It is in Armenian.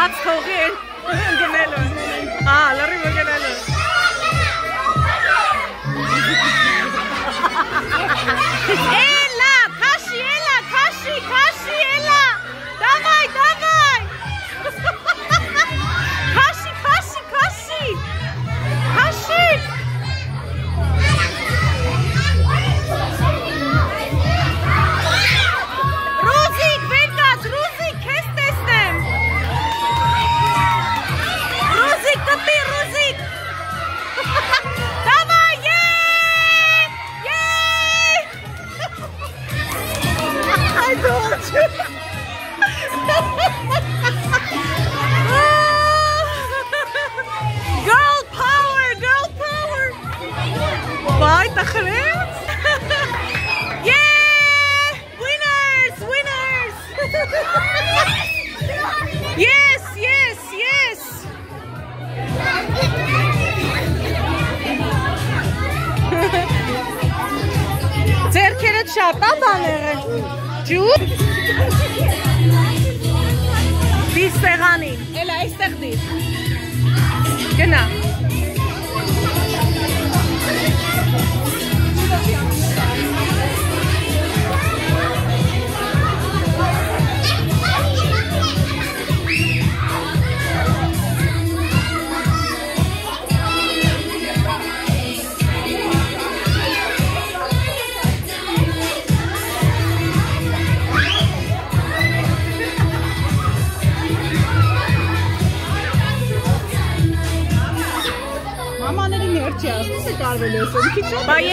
That's so weird. Girl power, girl power. Բայ տխրեց։ Yeah! Winners, winners. Yes, yes, yes. Ձերքերդ շատ է բաներ են։ جود في استغاني الى اي تخدير كنا Çal. Kar veriyorsun. Bay